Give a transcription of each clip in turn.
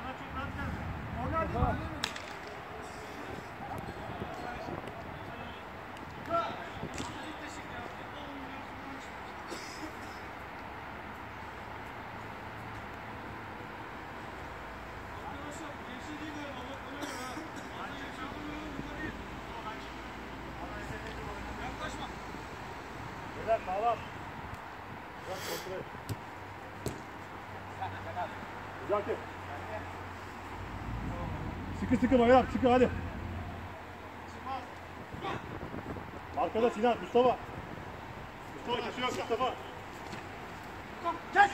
Orada çok rahat geldi. Orada sakin. Sıkı sıkı bayram sıkı hadi. Arkada Sinan, Mustafa. Mustafa kimse şey yok Mustafa. Gel.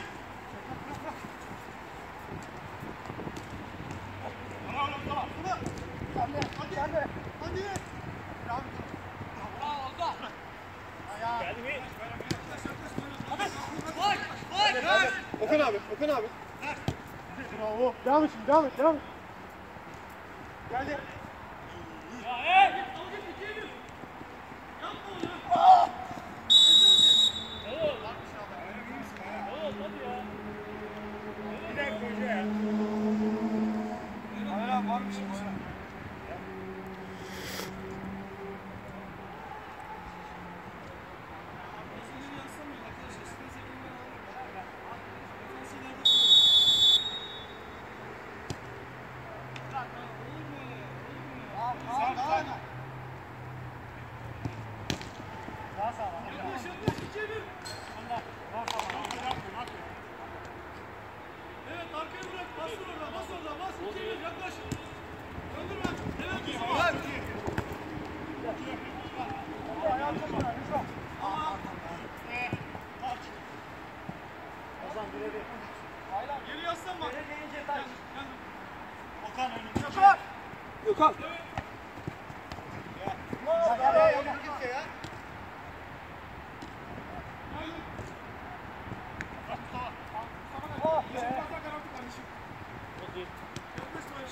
Okan abi, Okan abi. Devam et şimdi, devam et, devam et. Geldi. Ya hey! Dalga geçeyim. Yapma onu. Ah! Bir dakika hoca ya. Kamera varmış mı? Geri yaslan bak. Geri gelince taş. Okan önünde. Yok. Yok.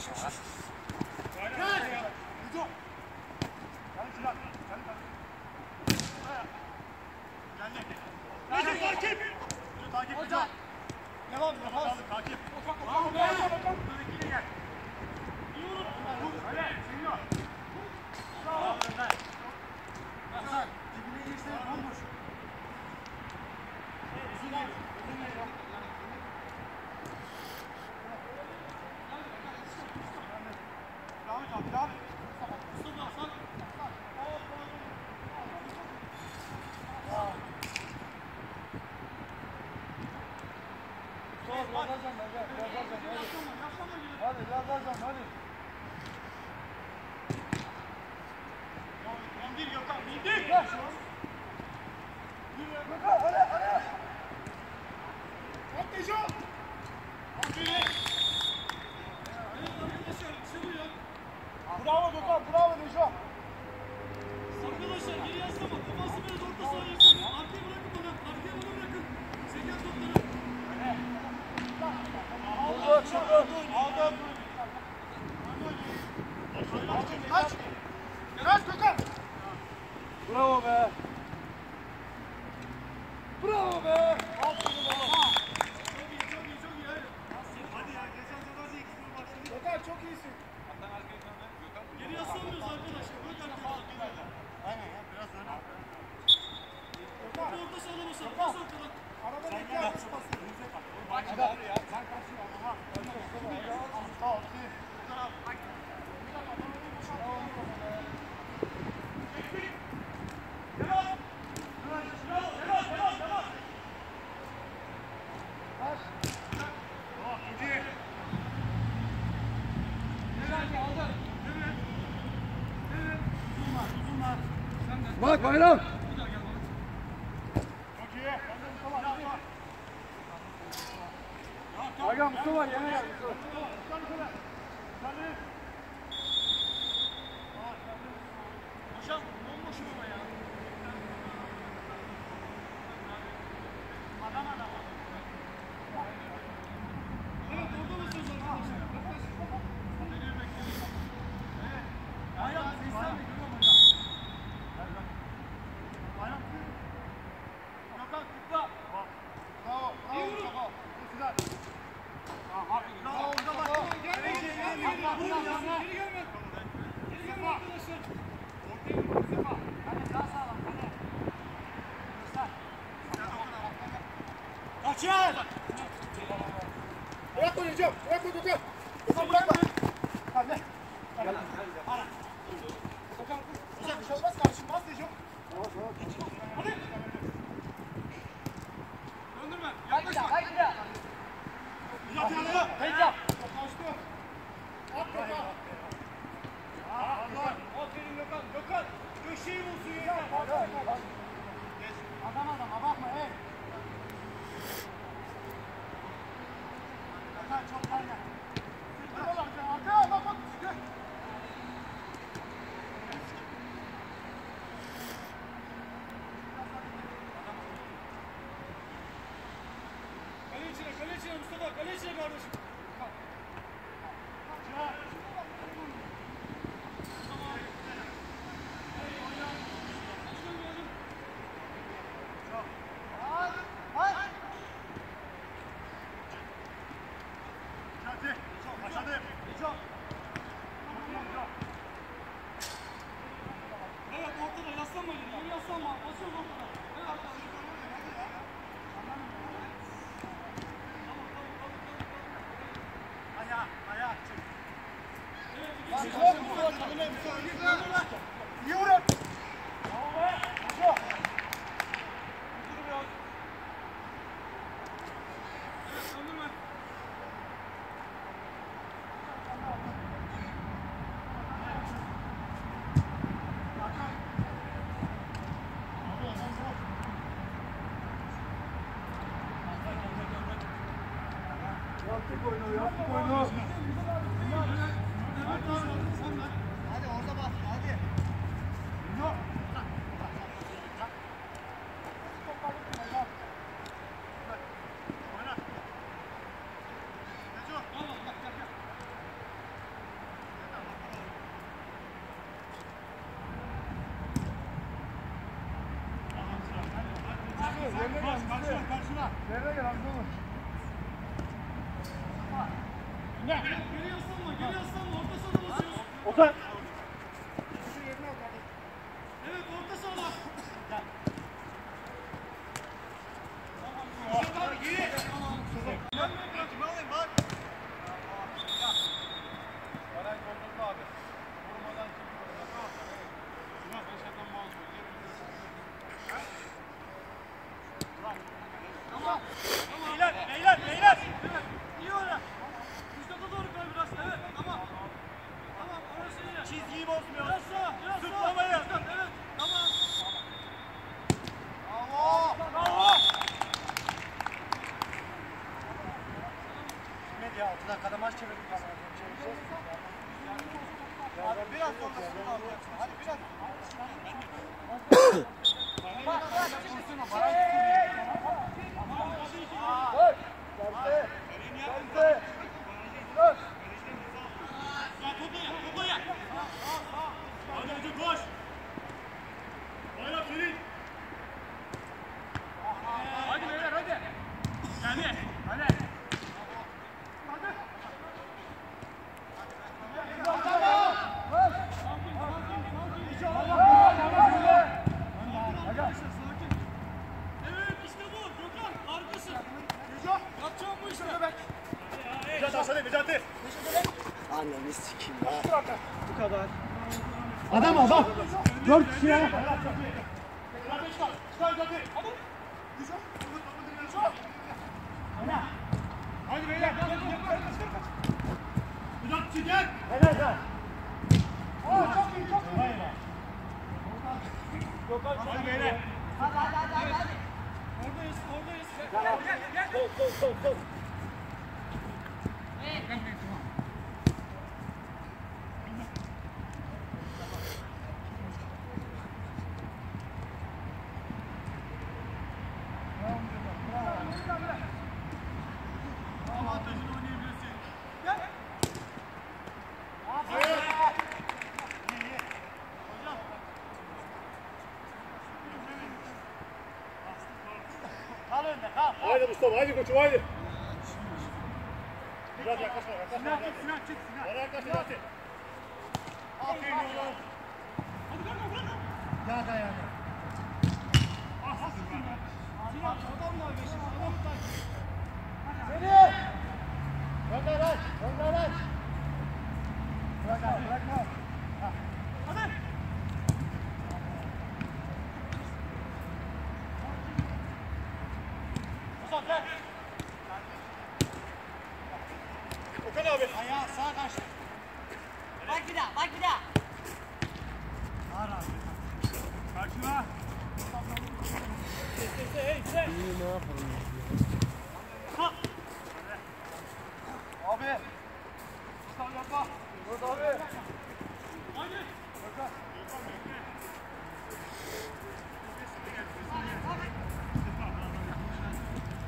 Huh? Bak bayram. Bayram Mustafa yine gel. Mustafa. Yaptık oyunu, yaptık oyunu. Hadi orada bas, hadi. Yok. Gel. Geri yaslanma, geri yaslanma. Orta sana basıyorsun. Okan. ama bak. Dört kişi ya. Hadi beyler. Uzak kişi gel. Helal lan. Oo çok iyi çok iyi. Hadi beyler. Hadi hadi hadi. Oradayız oradayız. Gel gel gel. Go go go go. Ajde Mustafa, ajde Goću, ajde! Vrati, Akašma, Akašma, vrati! Vrati, Akašma, vrati! Okej, Milo! Ja, da, ja, ja! Okan abi. Ayağı sağa kaçtı. Bak bir daha, bak bir daha. Ağır abi. Karşına. Abi. Mustafa yapma. Mustafa abi. Hadi.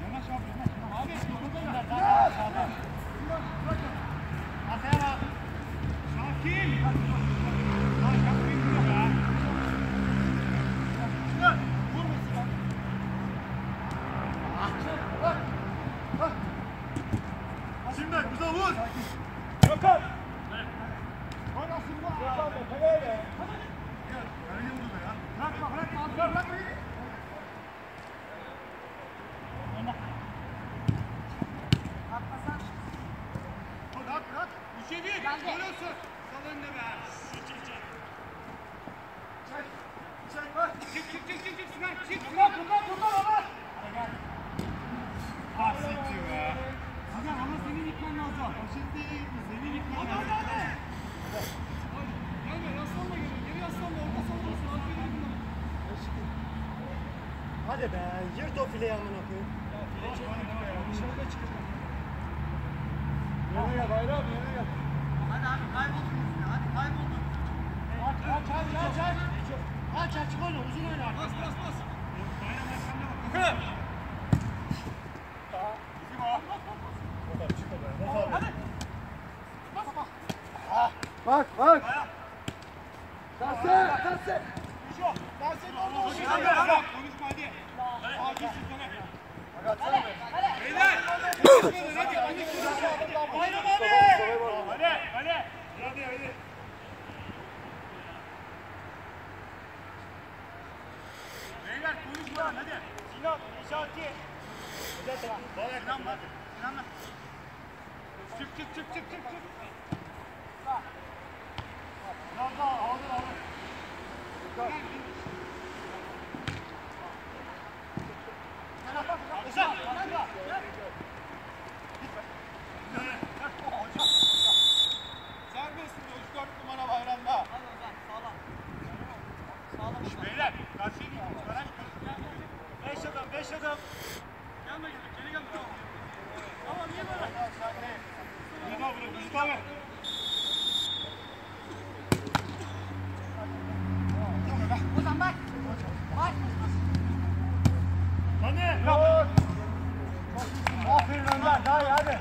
Yavaş abi yavaş. Abi gönder daha sağdan. Arkaya bak. Sakin. Lan yapmayın bunu ya. Sinan. Vurmasın lan. Bak. Bak. Şimdi bize vur. Gökhan. Oynasın bak. Gökhan be. Peleyle. Nereye vurdu ya? Bırakma bırakma. Bırak bırakma. Hadi at at. Bir şey değil. Görüyorsun. Sal önüne be. Çık çık çık. Çek bak. Çık çık çık çık çık Sinan çık. Kullan kullan kullan ona. Ah siktir be. Sinan ama senin gitmen lazım. Senin gitmen lazım. Hadi, hadi, hadi. Gelme, yaslanma geri. Geri yaslanma, orta sallasın. Arkaya yakınma. Hadi be. Yırt o fileyi amına koyayım. Dışarıda çıkın. Yere gel bayram yere gel. Hadi abi kayboldunuz ya, hadi kayboldunuz. Aç aç aç aç aç. Aç aç oyna uzun oyna. Bas, bas, bas. Bizim o. Okan çık Okan. Bas abi. Hadi. Bak bak. Terse terse. Konuşma hadi. Konuşma hadi. Aa gitsin sana. Beyler. Konuşmayın hadi. Hadi konuşma. Çık çık çık çık çık çık. Biraz daha aldır aldır. Ozan. Serbest mi? 3-4 numara bayranda. Hadi Ozan, sağlam. Sağlam Ozan. Beyler karşıya gidin. Öğren. Beş adım beş adım. Gelme geri, geri gelme. Tamam. Ama niye böyle? Mustafa bırak. Mustafa. Ozan bak. Bak. Hadi. Aferin Önder daha iyi hadi.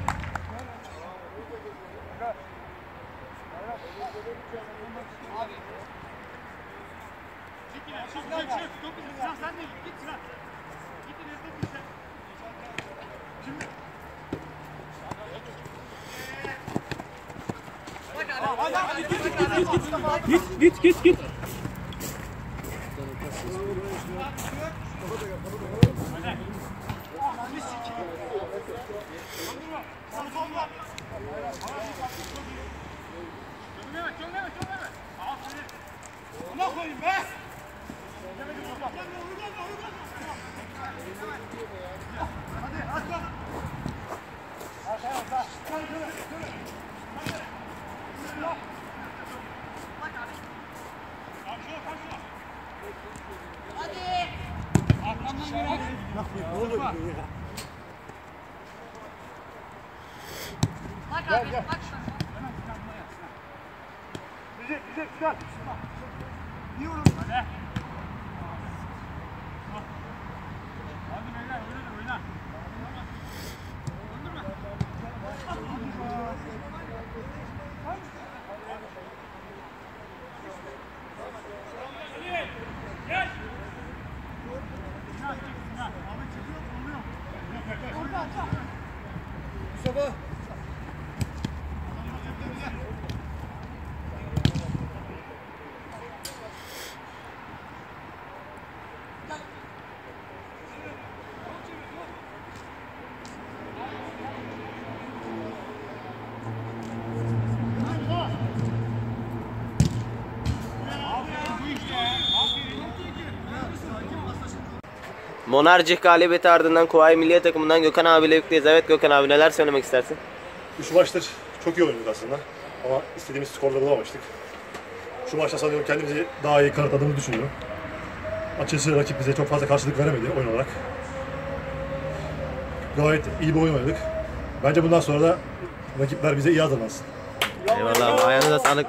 Çık yine. Çık çık çık. Çok güzel. Sinan sen de git. Git Sinan. Git yine hızlı git sen. Şimdi. Git, git, git, git. Çömleme çömleme çömleme. Aferin. Buna koyayım be. Hadi aç bak. Arkaya bak. Karşıya karşıya. Aslandan geri geri gidiyor. Mustafa. Bak abi bak şu. Güzel güzel güzel. Diyorum. Hadi. Hadi beyler oyna da oyna. Mustafa. Monarcih galibiyeti ardından Kuvayi Milliye Takımından Gökhan abiyle birlikteyiz. Evet Gökhan abi neler söylemek istersin? Üç maçtır çok iyi oynadık aslında. Ama istediğimiz skorları bulamamıştık. Şu maçta sanıyorum kendimizi daha iyi kanıtladığımızı düşünüyorum. Açıkçası rakip bize çok fazla karşılık veremedi oyun olarak. Gayet iyi bir oyun oynadık. Bence bundan sonra da rakipler bize iyi hazırlansın. Eyvallah ayağınıza sağlık.